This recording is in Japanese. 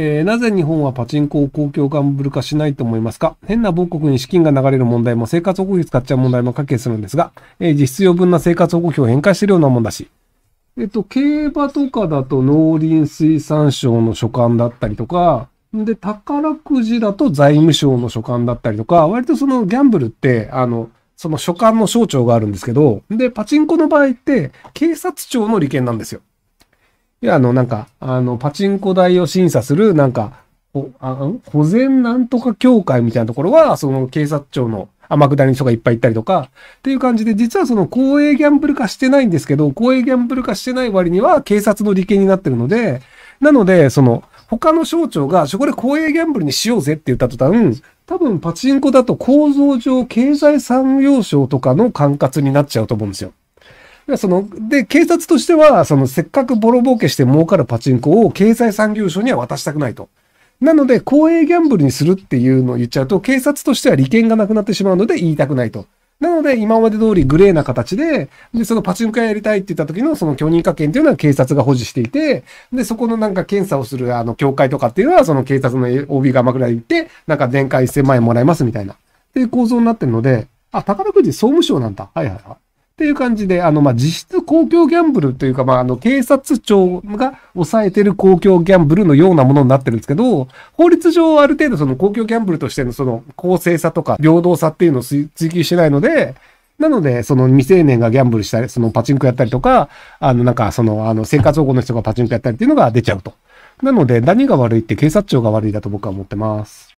えーなぜ日本はパチンコを公共ギャンブル化しないと思いますか？変な母国に資金が流れる問題も生活保護費使っちゃう問題も関係するんですが、えー実質余分な生活保護費を返還してるようなもんだし。えっと、競馬とかだと農林水産省の所管だったりとか、で、宝くじだと財務省の所管だったりとか、割とそのギャンブルって、あの、その所管の省庁があるんですけど、で、パチンコの場合って、警察庁の利権なんですよ。いや、あの、なんか、あの、パチンコ台を審査する、なんか、ほあ保全なんとか協会みたいなところは、その警察庁の天下りの人がいっぱいいたりとか、っていう感じで、実はその公営ギャンブル化してないんですけど、公営ギャンブル化してない割には警察の利権になってるので、なので、その、他の省庁が、そこで公営ギャンブルにしようぜって言った途端、多分パチンコだと構造上経済産業省とかの管轄になっちゃうと思うんですよ。その、で、警察としては、その、せっかくボロ儲けして儲かるパチンコを経済産業省には渡したくないと。なので、公営ギャンブルにするっていうのを言っちゃうと、警察としては利権がなくなってしまうので言いたくないと。なので、今まで通りグレーな形で、で、そのパチンコ屋やりたいって言った時のその許認可権っていうのは警察が保持していて、で、そこのなんか検査をするあの、協会とかっていうのは、その警察の OB が枕で行って、なんか年間1000万円もらえますみたいな。っていう構造になってるので、あ、宝くじ総務省なんだ。はいはいはい。っていう感じで、あの、まあ、実質公共ギャンブルというか、まあ、あの、警察庁が抑えてる公共ギャンブルのようなものになってるんですけど、法律上ある程度その公共ギャンブルとしてのその公正さとか平等さっていうのを追追求してないので、なので、その未成年がギャンブルしたり、そのパチンコやったりとか、あの、なんか、その、あの、生活保護の人がパチンコやったりっていうのが出ちゃうと。なので、何が悪いって警察庁が悪いだと僕は思ってます。